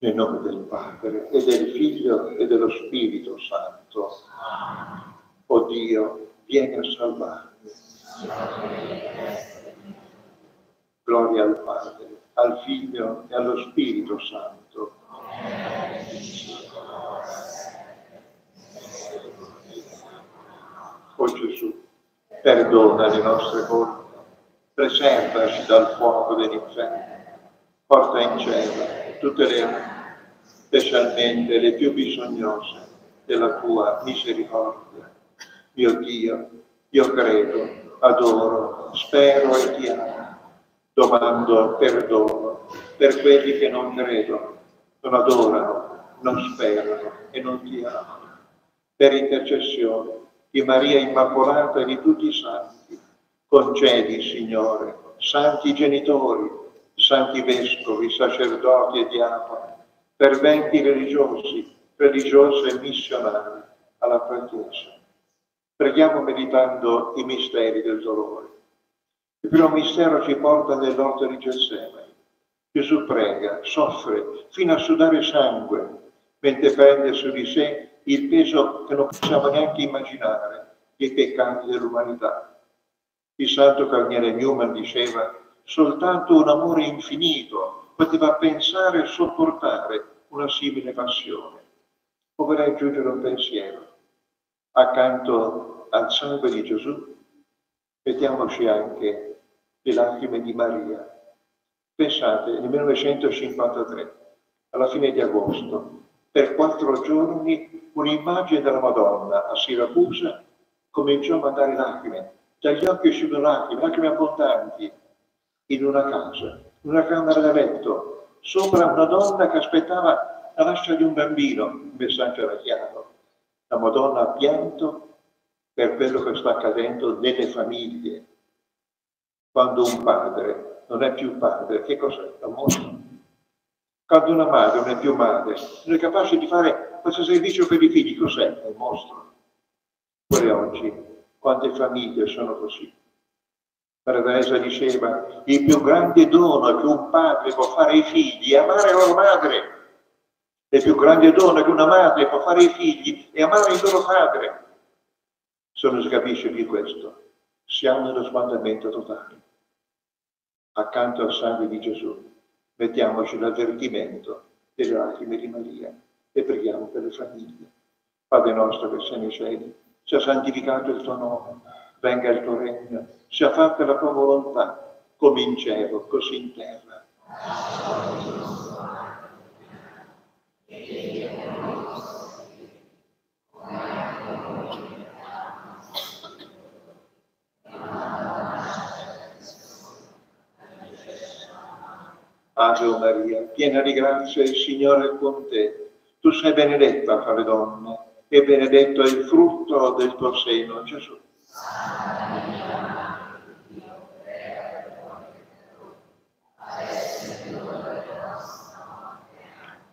Nel nome del Padre e del Figlio e dello Spirito Santo. O Dio, vieni a salvarmi. Gloria al Padre, al Figlio e allo Spirito Santo. O Gesù, perdona le nostre colpe, preservaci dal fuoco dell'inferno, porta in cielo tutte le specialmente le più bisognose della tua misericordia. Mio Dio, io credo, adoro, spero e ti amo. Domando perdono per quelli che non credono, non adorano, non sperano e non ti amano. Per intercessione di Maria Immacolata e di tutti i santi, concedi, Signore, santi genitori, santi vescovi, sacerdoti e diavoli, ferventi religiosi, religiose e missionari alla Chiesa. Preghiamo meditando i misteri del dolore. Il primo mistero ci porta nell'orto di Getsemani. Gesù prega, soffre fino a sudare sangue, mentre prende su di sé il peso che non possiamo neanche immaginare dei peccati dell'umanità. Il santo carniere Newman diceva soltanto un amore infinito poteva pensare e sopportare una simile passione. O vorrei aggiungere un pensiero. Accanto al sangue di Gesù, mettiamoci anche le lacrime di Maria. Pensate, nel 1953, alla fine di agosto, per quattro giorni un'immagine della Madonna a Siracusa cominciò a mandare lacrime. Dagli occhi uscivano lacrime, lacrime abbondanti, in una casa, una camera da letto, sopra una donna che aspettava la nascita di un bambino. Il messaggio era chiaro. La Madonna ha pianto per quello che sta accadendo nelle famiglie. Quando un padre non è più padre, che cos'è? L'amore. Quando una madre non è più madre, non è capace di fare questo servizio per i figli, cos'è? È il mostro. Pure oggi, quante famiglie sono così? Teresa diceva, il più grande dono che un padre può fare ai figli è amare la loro madre. Il più grande dono che una madre può fare ai figli è amare il loro padre. Se non si capisce più questo, siamo nello sbandamento totale. Accanto al sangue di Gesù, mettiamoci l'avvertimento delle lacrime di Maria e preghiamo per le famiglie. Padre nostro che sei nei cieli, sia santificato il tuo nome, venga il tuo regno sia fatta la tua volontà, come in cielo, così in terra. Ave Maria, piena di grazia, il Signore è con te. Tu sei benedetta fra le donne e benedetto è il frutto del tuo seno, Gesù.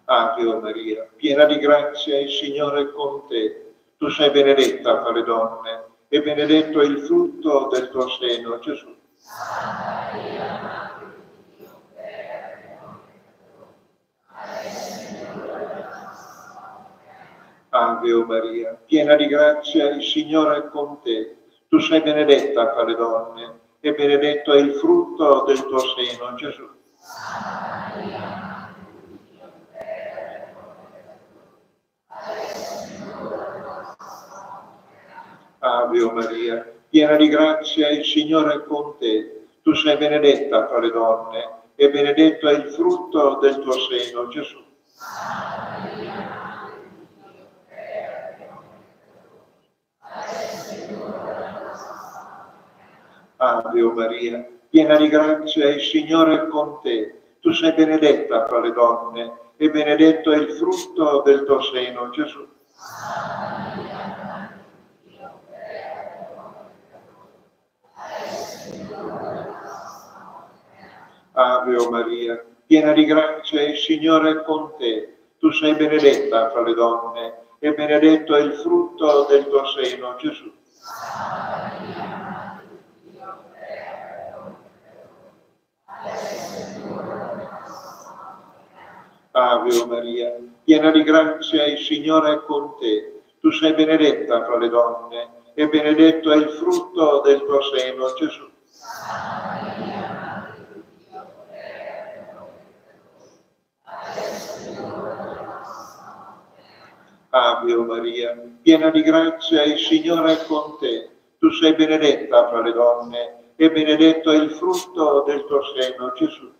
Ave Maria, piena di grazia, il Signore è con te. Tu sei benedetta fra le donne e benedetto è il frutto del tuo seno, Gesù. Ave Maria, piena di grazia, il Signore è con te. Tu sei benedetta fra le donne e benedetto è il frutto del tuo seno, Gesù. Ave Maria, piena di grazia, il Signore è con te. Tu sei benedetta fra le donne e benedetto è il frutto del tuo seno, Gesù. Ave o Maria, piena di grazia, il Signore è con te. Tu sei benedetta fra le donne e benedetto è il frutto del tuo seno, Gesù. Ave o Maria, piena di grazia, il Signore è con te. Tu sei benedetta fra le donne e benedetto è il frutto del tuo seno, Gesù. Ave Maria, piena di grazia, il Signore è con te. Tu sei benedetta fra le donne e benedetto è il frutto del tuo seno, Gesù. Ave Maria, piena di grazia, il Signore è con te. Tu sei benedetta fra le donne e benedetto è il frutto del tuo seno, Gesù.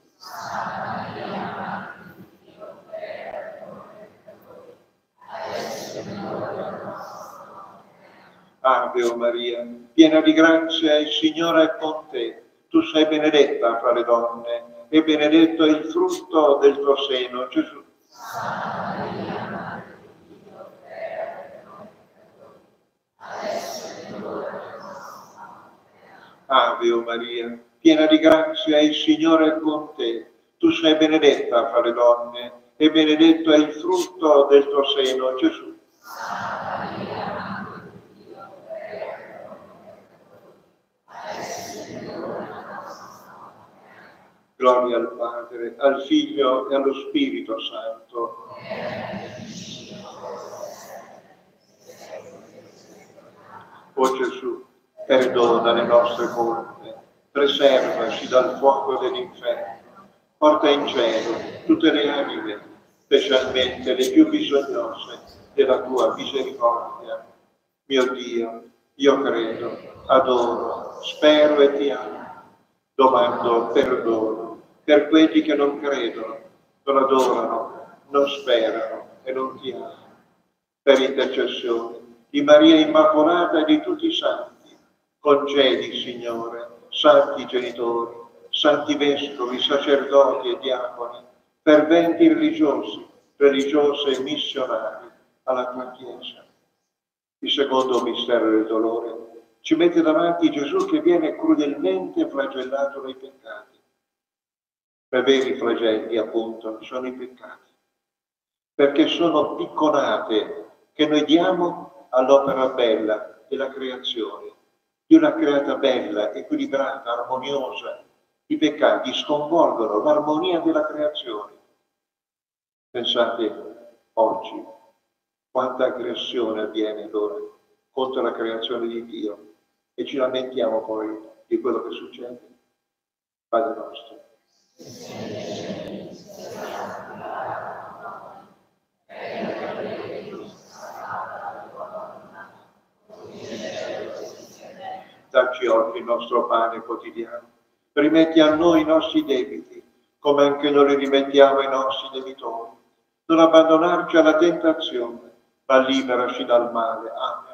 Ave o Maria, piena di grazia, il Signore è con te. Tu sei benedetta fra le donne e benedetto è il frutto del tuo seno, Gesù. Ave o Maria, piena di grazia, il Signore è con te. Tu sei benedetta fra le donne e benedetto è il frutto del tuo seno, Gesù. Gloria al Padre, al Figlio e allo Spirito Santo. O Gesù, perdona le nostre colpe, preservaci dal fuoco dell'inferno, porta in cielo tutte le anime, specialmente le più bisognose della tua misericordia. Mio Dio, io credo, adoro, spero e ti amo. Domando perdono per quelli che non credono, non adorano, non sperano e non ti amano. Per intercessione di Maria Immacolata e di tutti i santi, Concedi, Signore, santi genitori, santi vescovi, sacerdoti e diaconi, ferventi religiosi, religiose e missionari alla tua Chiesa. Il secondo mistero del dolore ci mette davanti Gesù che viene crudelmente flagellato dai peccati. Per veri flagelli, appunto, sono i peccati, perché sono picconate che noi diamo all'opera bella della creazione di una creata bella, equilibrata, armoniosa. I peccati sconvolgono l'armonia della creazione. Pensate oggi quanta aggressione avviene allora contro la creazione di Dio e ci lamentiamo poi di quello che succede. Padre nostro. Dacci oggi il nostro pane quotidiano. Rimetti a noi i nostri debiti, come anche noi rimettiamo ai nostri debitori. Non abbandonarci alla tentazione, ma liberaci dal male. Amen.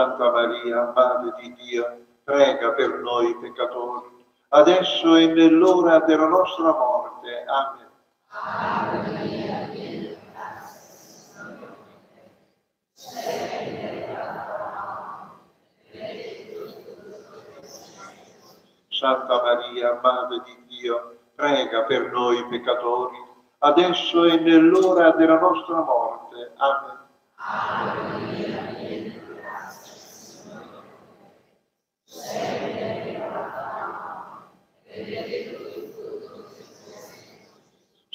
Santa Maria, Madre di Dio, prega per noi peccatori, adesso e nell'ora della nostra morte. Amen. Santa Maria, Madre di Dio, prega per noi peccatori, adesso e nell'ora della nostra morte. Amen.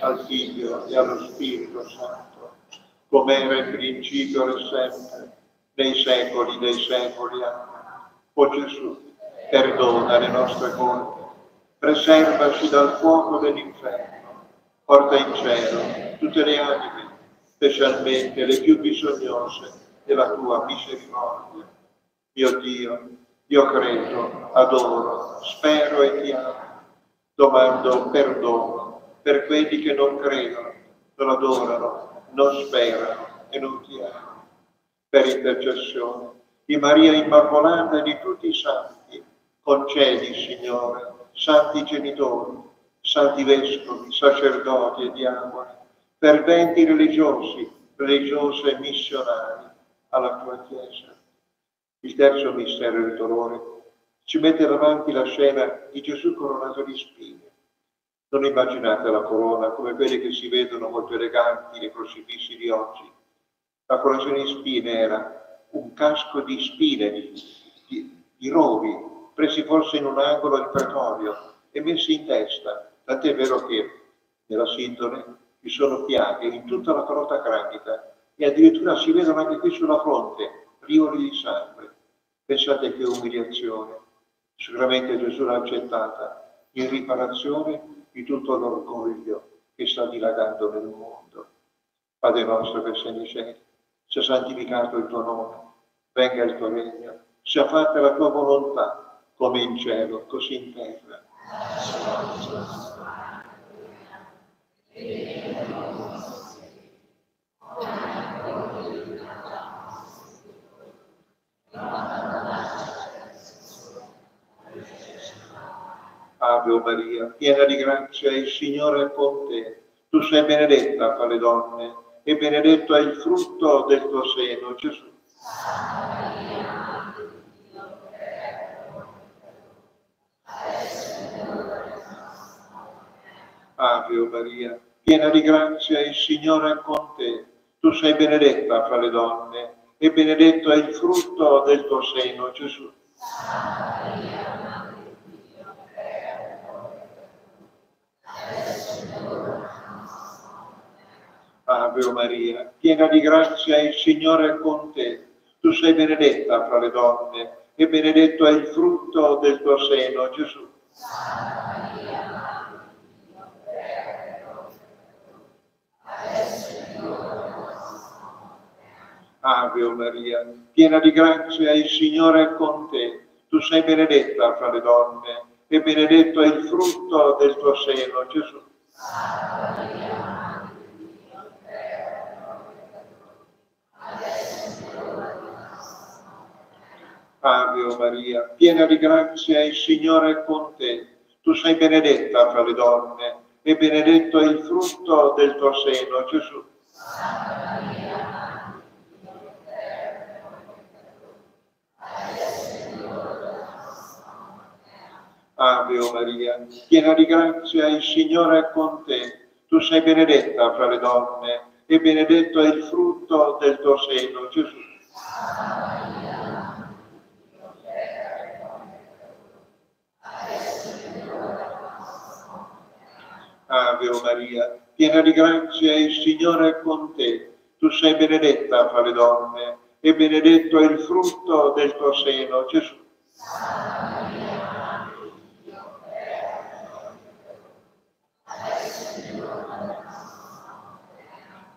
al Figlio e allo Spirito Santo, come era in principio e sempre, nei secoli dei secoli. O Gesù, perdona le nostre colpe, preservaci dal fuoco dell'inferno, porta in cielo tutte le anime, specialmente le più bisognose della tua misericordia. Mio Dio, io credo, adoro, spero e ti amo domando perdono per quelli che non credono, non adorano, non sperano e non ti amano. Per intercessione di Maria Immacolata e di tutti i santi, concedi, Signore, santi genitori, santi vescovi, sacerdoti e diavoli, ferventi religiosi, religiose e missionari alla tua Chiesa. Il terzo mistero del dolore ci mette davanti la scena di Gesù coronato di spine. Non immaginate la corona come quelle che si vedono molto eleganti nei crocifissi di oggi. La coronazione di spine era un casco di spine, di, di, rovi, presi forse in un angolo del pretorio e messi in testa. Tant'è vero che nella sindone ci sono piaghe in tutta la carota cranica e addirittura si vedono anche qui sulla fronte rivoli di sangue. Pensate che umiliazione. Sicuramente Gesù l'ha accettata in riparazione di tutto l'orgoglio che sta dilagando nel mondo. Padre nostro che sei nei cieli, sia santificato il tuo nome, venga il tuo regno, sia fatta la tua volontà, come in cielo, così in terra. Ave Maria, piena di grazia, il Signore è con te. Tu sei benedetta fra le donne e benedetto è il frutto del tuo seno, Gesù. Ave Maria, piena di grazia, il Signore è con te. Tu sei benedetta fra le donne e benedetto è il frutto del tuo seno, Gesù. Ave Maria, piena di grazia, il Signore è con te. Tu sei benedetta fra le donne e benedetto è il frutto del tuo seno, Gesù. Ave Maria, piena di grazia, il Signore è con te. Tu sei benedetta fra le donne e benedetto è il frutto del tuo seno, Gesù. Ave Maria, piena di grazia, il Signore è con te. Tu sei benedetta fra le donne e benedetto è il frutto del tuo seno, Gesù. Ave Maria, piena di grazia, il Signore è con te. Tu sei benedetta fra le donne e benedetto è il frutto del tuo seno, Gesù. Ave Maria, piena di grazia, il Signore è con te. Tu sei benedetta fra le donne e benedetto è il frutto del tuo seno, Gesù.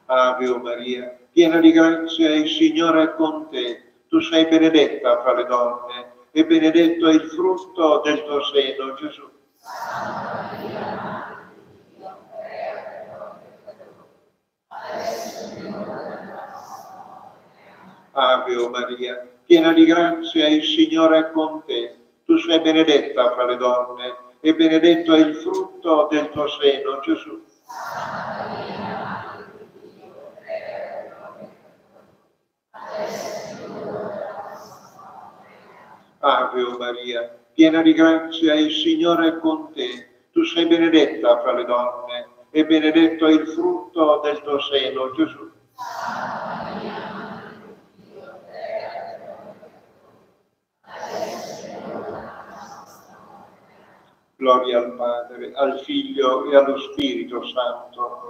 Ave Maria, piena di grazia, il Signore è con te. Tu sei benedetta fra le donne e benedetto è il frutto del tuo seno, Gesù. Ave Maria, piena di grazia, il Signore è con te. Tu sei benedetta fra le donne e benedetto è il frutto del tuo seno, Gesù. Ave Maria, piena di grazia, il Signore è con te. Tu sei benedetta fra le donne e benedetto è il frutto del tuo seno, Gesù. Gloria al Padre, al Figlio e allo Spirito Santo.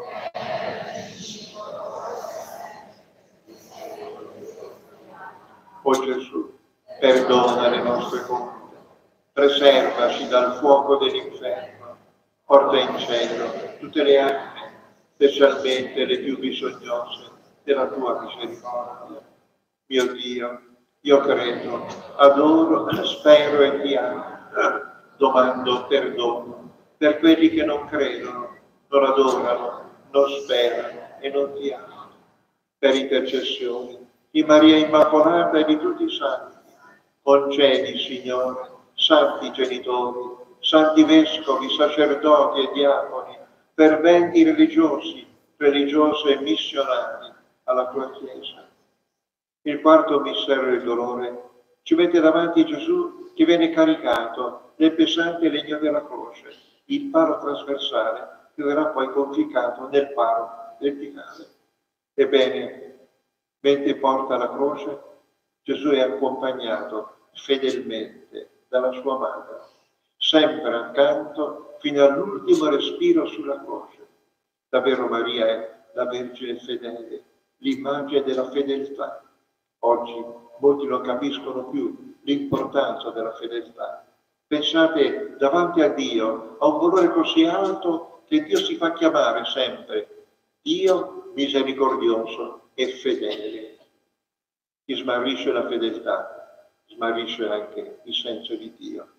O Gesù, perdona le nostre colpe, preservaci dal fuoco dell'inferno, porta in cielo tutte le anime, specialmente le più bisognose della tua misericordia. Mio Dio, io credo, adoro, spero e ti amo. Domando perdono per quelli che non credono, non adorano, non sperano e non ti amano. Per intercessione di Maria Immacolata e di tutti i santi, concedi, Signore, santi genitori, santi vescovi, sacerdoti e diavoli, ferventi religiosi, religiose e missionari alla tua Chiesa. Il quarto mistero del dolore ci mette davanti Gesù che viene caricato nel pesante legno della croce, il palo trasversale che verrà poi conficcato nel palo verticale. Ebbene, mentre porta la croce, Gesù è accompagnato fedelmente dalla sua madre, sempre accanto fino all'ultimo respiro sulla croce. Davvero Maria è la Vergine fedele, l'immagine della fedeltà. Oggi molti non capiscono più l'importanza della fedeltà. Pensate davanti a Dio, a un valore così alto che Dio si fa chiamare sempre Dio misericordioso e fedele. Chi smarrisce la fedeltà, smarrisce anche il senso di Dio,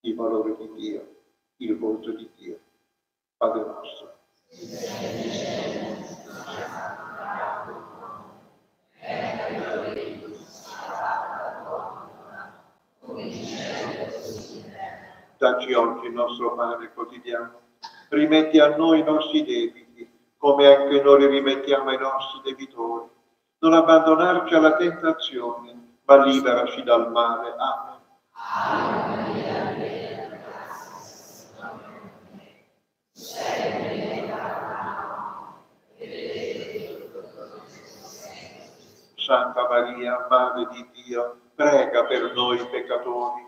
il valore di Dio, il volto di Dio. Padre nostro. Dacci oggi il nostro pane quotidiano. Rimetti a noi i nostri debiti, come anche noi li rimettiamo ai nostri debitori. Non abbandonarci alla tentazione, ma liberaci dal male. Amen. Santa Maria, Madre di Dio, prega per noi peccatori,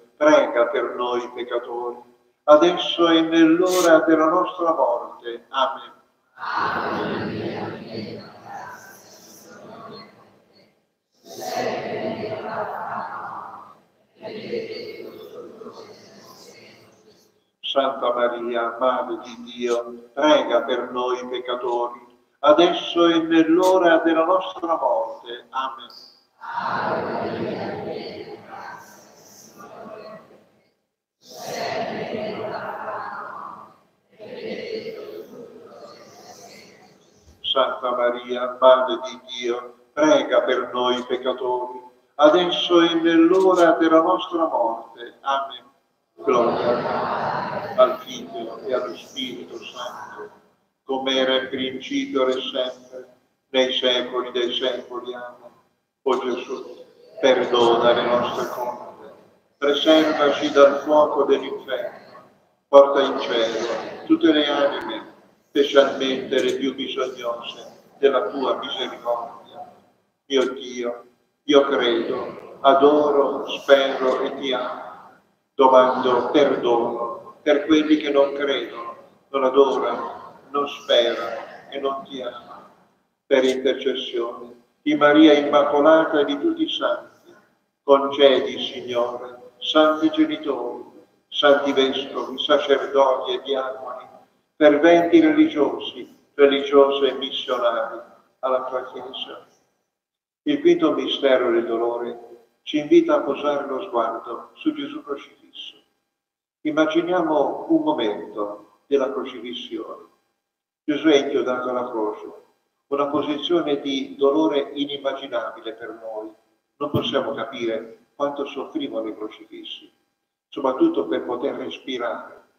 prega per noi peccatori, adesso e nell'ora della nostra morte. Amen. Santa Maria, Madre di Dio, prega per noi peccatori, adesso e nell'ora della nostra morte. Amen. Santa Maria, Madre di Dio, prega per noi peccatori, adesso e nell'ora della nostra morte. Amen. Gloria al Figlio e allo Spirito Santo, come era in principio e sempre, nei secoli dei secoli. Amen. O Gesù, perdona le nostre colpe, preservaci dal fuoco dell'inferno, porta in cielo tutte le anime specialmente le più bisognose della tua misericordia. Mio Dio, io credo, adoro, spero e ti amo. Domando perdono per quelli che non credono, non adorano, non sperano e non ti amano. Per intercessione di Maria Immacolata e di tutti i santi, concedi, Signore, santi genitori, santi vescovi, sacerdoti e diavoli, ferventi religiosi, religiose e missionari alla tua Chiesa. Il quinto mistero del dolore ci invita a posare lo sguardo su Gesù crocifisso. Immaginiamo un momento della crocifissione. Gesù è inchiodato alla croce, una posizione di dolore inimmaginabile per noi. Non possiamo capire quanto soffrivano i crocifissi, soprattutto per poter respirare.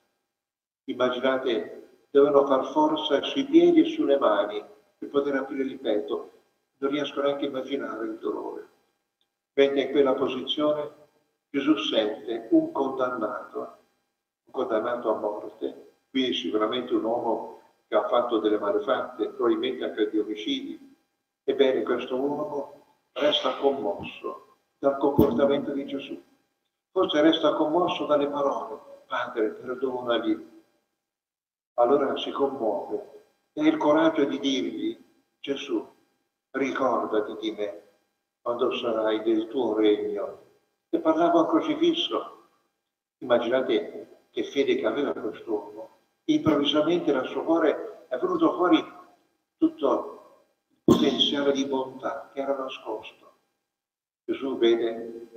Immaginate devono far forza sui piedi e sulle mani per poter aprire il petto. Non riesco neanche a immaginare il dolore. Mentre in quella posizione Gesù sente un condannato, un condannato a morte, quindi sicuramente un uomo che ha fatto delle malefatte, probabilmente anche di omicidi. Ebbene, questo uomo resta commosso dal comportamento di Gesù. Forse resta commosso dalle parole, Padre, perdonali, allora si commuove e ha il coraggio di dirgli, Gesù, ricordati di me quando sarai del tuo regno. E parlava un crocifisso. Immaginate che fede che aveva quest'uomo. Improvvisamente dal suo cuore è venuto fuori tutto il potenziale di bontà che era nascosto. Gesù vede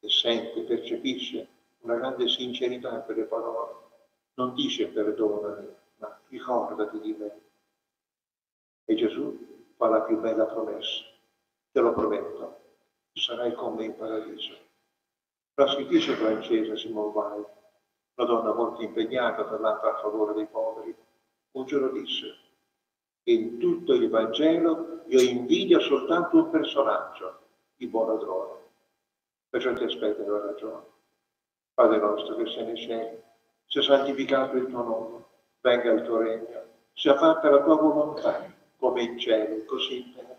e sente, percepisce una grande sincerità per le parole. Non dice perdonami, ma ricordati di me. E Gesù fa la più bella promessa, te lo prometto, sarai con me in paradiso. La scrittrice francese Simone Weil, una donna molto impegnata tra l'altro a favore dei poveri, un giorno disse in tutto il Vangelo io invidio soltanto un personaggio, il buon ladrone. Per certi aspetti aveva ragione. Padre nostro che sei nei cieli, sia santificato il tuo nome venga il tuo regno, sia fatta la tua volontà, come in cielo, così in terra.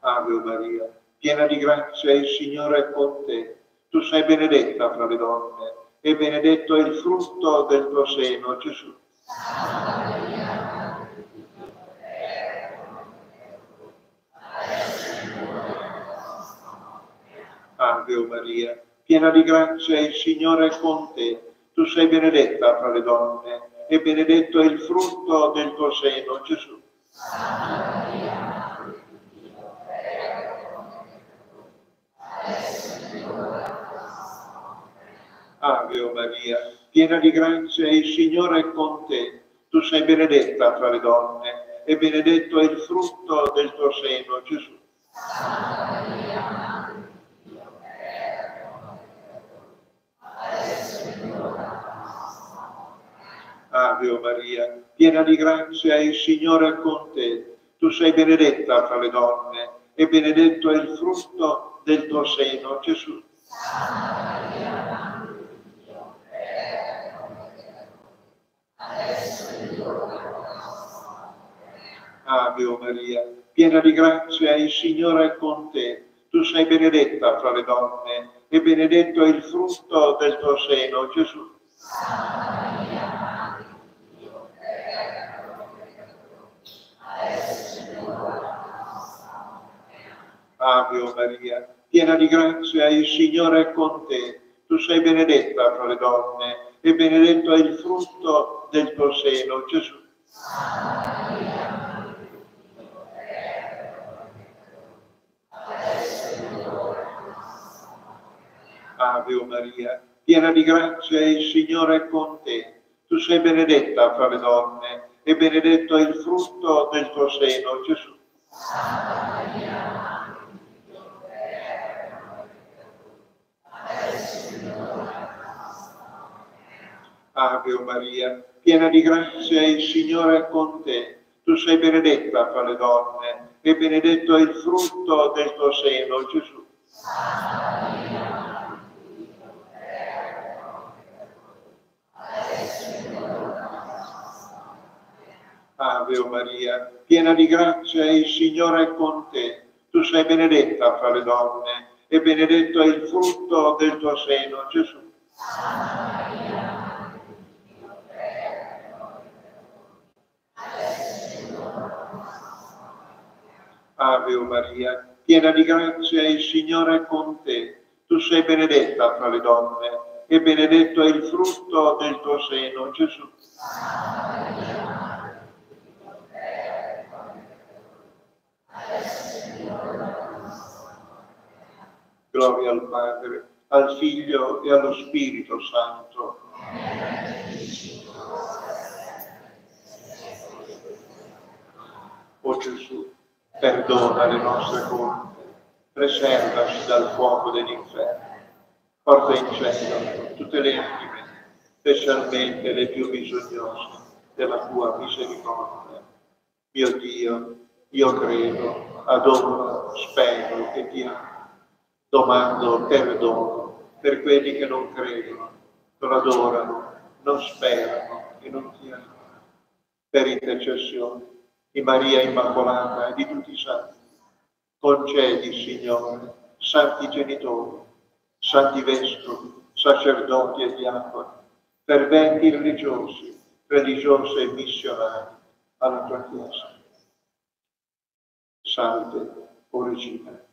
Ave Maria, piena di grazia, il Signore è con te. Tu sei benedetta fra le donne e benedetto è il frutto del tuo seno, Gesù. Ave Maria, piena di grazia, il Signore è con te. Tu sei benedetta fra le donne e benedetto è il frutto del tuo seno, Gesù. Ave o Maria, piena di grazia, il Signore è con te. Tu sei benedetta fra le donne e benedetto è il frutto del tuo seno, Gesù. Ave o Maria, piena di grazia, il Signore è con te. Tu sei benedetta fra le donne e benedetto è il frutto del tuo seno, Gesù. Ave Maria, piena di grazia, il Signore è con te. Tu sei benedetta fra le donne e benedetto è il frutto del tuo seno, Gesù. Ave Maria, piena di grazia, il Signore è con te. Tu sei benedetta fra le donne e benedetto è il frutto del tuo seno, Gesù. Ave Maria, piena di grazia, il Signore è con te. Tu sei benedetta fra le donne e benedetto è il frutto del tuo seno, Gesù. Ave Maria, piena di grazia, il Signore è con te. Tu sei benedetta fra le donne e benedetto è il frutto del tuo seno, Gesù. Ave Maria, piena di grazia, il Signore è con te. Tu sei benedetta fra le donne e benedetto è il frutto del tuo seno, Gesù. Ave Maria, piena di grazia, il Signore è con te. Tu sei benedetta fra le donne e benedetto è il frutto del tuo seno, Gesù. Gloria al Padre, al Figlio e allo Spirito Santo. O Gesù, perdona le nostre colpe, preservaci dal fuoco dell'inferno, porta in cielo tutte le anime, specialmente le più bisognose della tua misericordia. Mio Dio, io credo, adoro, spero e ti amo. Domando perdono per quelli che non credono, non adorano, non sperano e non ti amano. Per intercessione di Maria Immacolata e di tutti i santi. Concedi, Signore, santi genitori, santi vescovi, sacerdoti e diaconi, ferventi religiosi, religiose e missionari alla tua Chiesa. Salve, o Regina.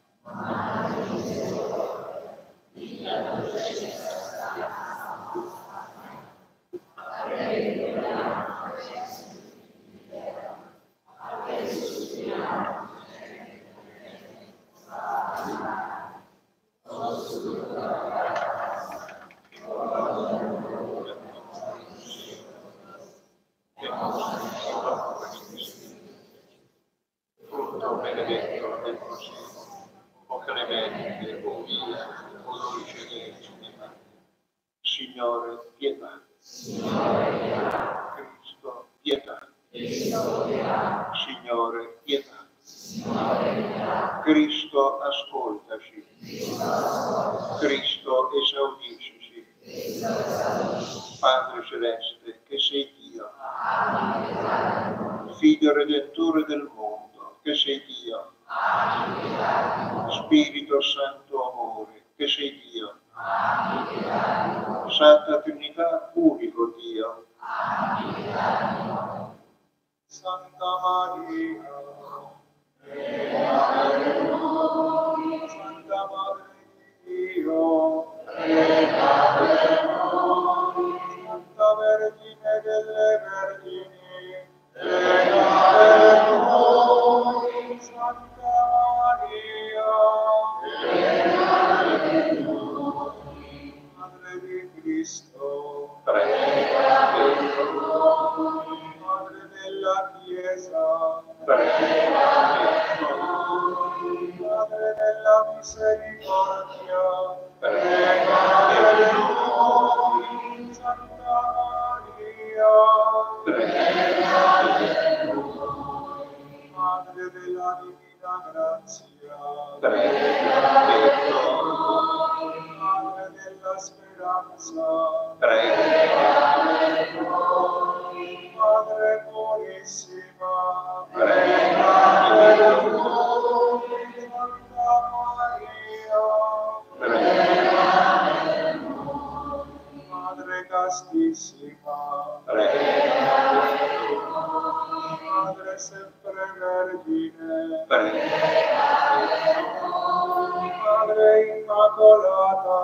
Madre immacolata,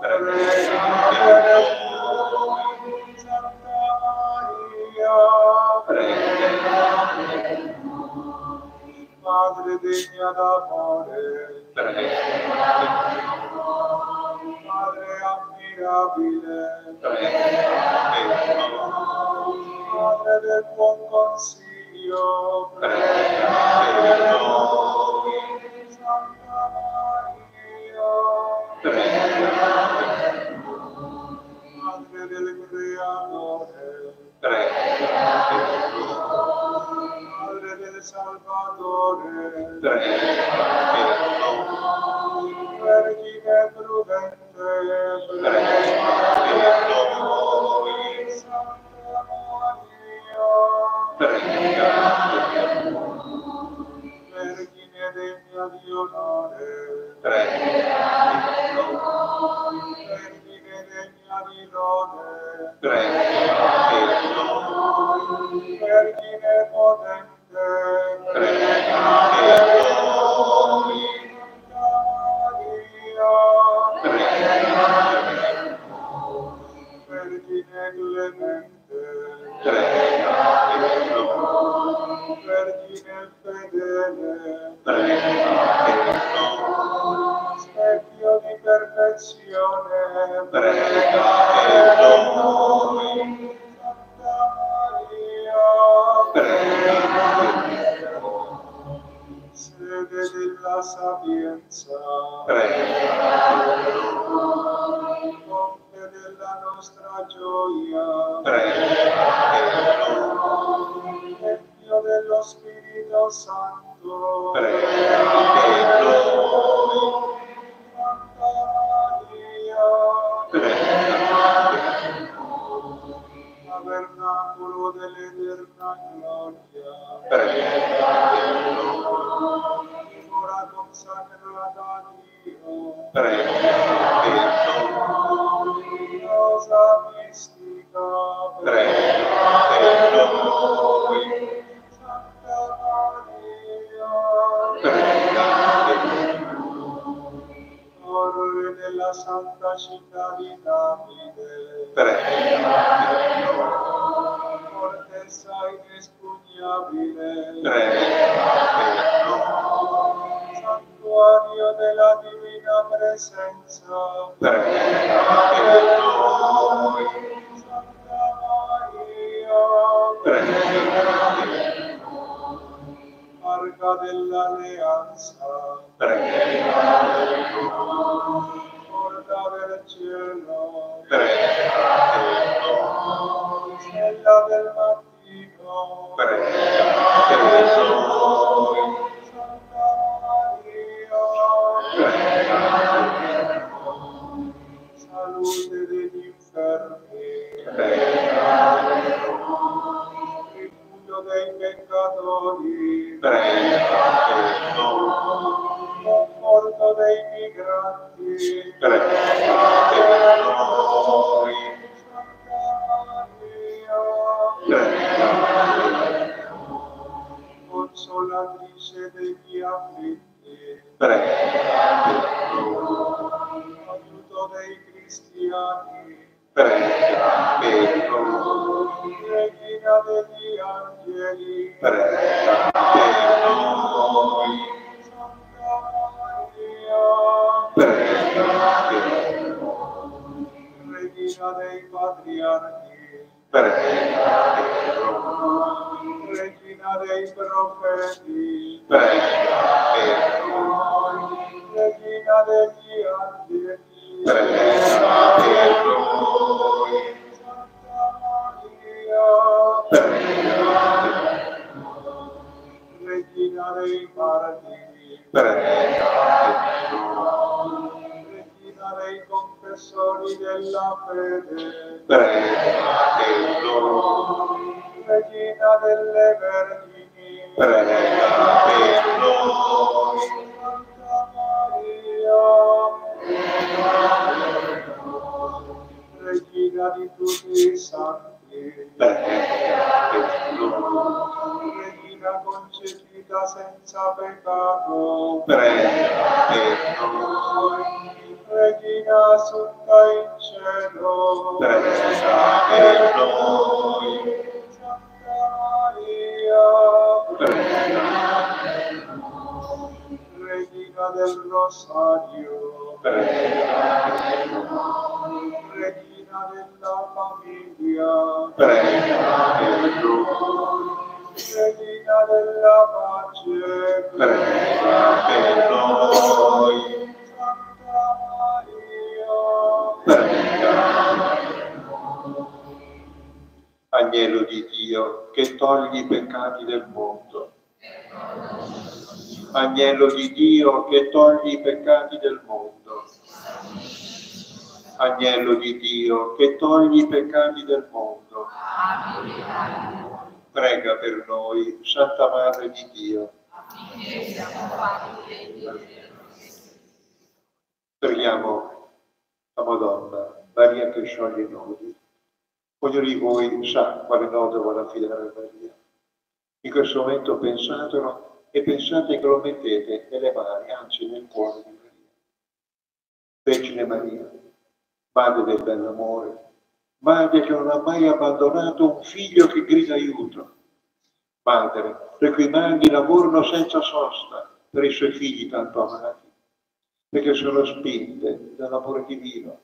prega per noi. Santa Maria, Madre degna d'amore, Madre ammirabile, Madre del buon consiglio, prega per noi. Madre del Creatore, Madre del Salvatore, Vergine prudente, prega per noi. Degna di onore, Vergine degna di lode, Vergine potente, prega per noi. Sapienza, fonte della nostra gioia, Tempio dello Spirito Santo, per noi. Tabernaculo dell'eterna gloria, ora consacrata a Dio, cosa mistica, Santa Maria, Orre della Santa Città di Davide, fortezza inespugnabile, santuario della divina presenza, Santa Maria, Arca dell'alleanza, porta del cielo, stella del mattino, Santa prega per noi. Rifugio dei peccatori, prega per noi. Conforto dei migranti, prega per noi. Consolatrice degli afflitti, prega per noi. Aiuto dei cristiani, prega per noi, Regina degli angeli, prega per noi, prega per noi, Regina dei patriarchi, prega per noi, Regina dei profeti, prega per noi, Regina degli angeli, prega per noi, di tutti i santi, Regina concepita senza peccato, prega per noi, Regina assunta in cielo, prega per noi, Santa Maria, prega per noi, Regina del Rosario, prega per noi, Della famiglia, prega per noi, Regina della pace, prega per noi, Santa Maria, prega per noi. Agnello di Dio che togli i peccati del mondo. Agnello di Dio che togli i peccati del mondo. Agnello di Dio che togli i peccati del mondo. Prega per noi, Santa Madre di Dio. Preghiamo la Madonna, Maria che scioglie i nodi. Ognuno di voi sa quale nodo vuole affidare a Maria. In questo momento pensatelo e pensate che lo mettete nelle mani, anzi nel cuore di Maria. Vergine Maria, Madre del bell'amore, Madre che non ha mai abbandonato un figlio che grida aiuto, Madre le cui mani lavorano senza sosta per i suoi figli tanto amati, perché sono spinte dall'amore divino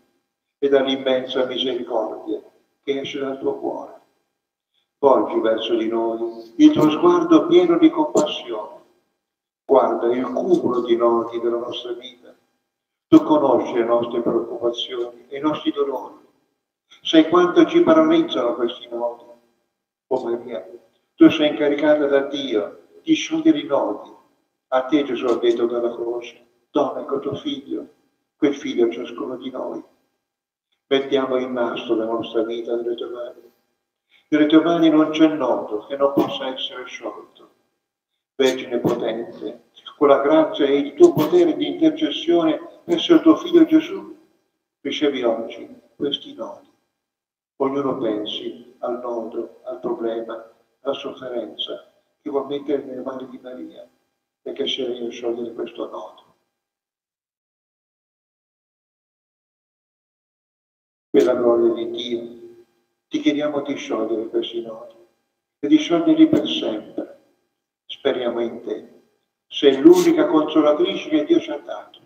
e dall'immensa misericordia che esce dal tuo cuore. Volgi verso di noi il tuo sguardo pieno di compassione. Guarda il cumulo di nodi della nostra vita. Tu conosci le nostre preoccupazioni e i nostri dolori. Sai quanto ci paralizzano questi nodi. Oh Maria, tu sei incaricata da Dio di sciogliere i nodi. A te Gesù ha detto dalla croce, donna ecco tuo figlio, quel figlio ciascuno di noi. Mettiamo il nastro della nostra vita nelle tue mani. Nelle tue mani non c'è nodo che non possa essere sciolto. Vergine potente, con la grazia e il tuo potere di intercessione verso il tuo figlio Gesù, ricevi oggi questi nodi. Ognuno pensi al nodo, al problema, alla sofferenza che vuol mettere nelle mani di Maria e che sia io a sciogliere questo nodo. Per la gloria di Dio, ti chiediamo di sciogliere questi nodi e di scioglierli per sempre. Speriamo in te. Sei l'unica consolatrice che Dio ci ha dato.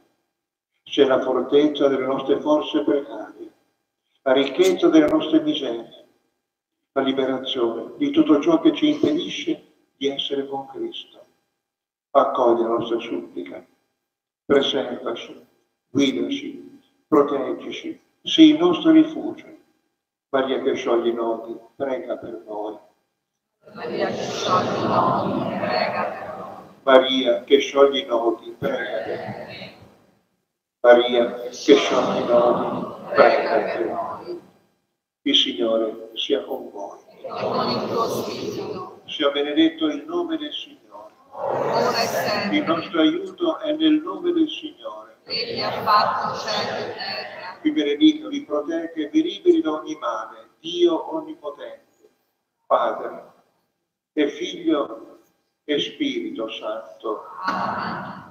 Sei la fortezza delle nostre forze precarie, la ricchezza delle nostre miserie, la liberazione di tutto ciò che ci impedisce di essere con Cristo. Accogli la nostra supplica, preservaci, guidaci, proteggici, sii il nostro rifugio. Maria che scioglie i nodi, prega per noi. Maria che scioglie i nodi, prega per noi. Maria che scioglie i nodi, prega per noi. Maria che scioglie i nodi, prega per noi. Il Signore sia con voi. Con il tuo spirito, Sia benedetto il nome del Signore. Il nostro aiuto è nel nome del Signore. egli ha fatto cielo e terra. Vi benedica, vi protegga e vi liberi da ogni male. Dio Onnipotente, Padre e Figlio e Spirito Santo. Amen.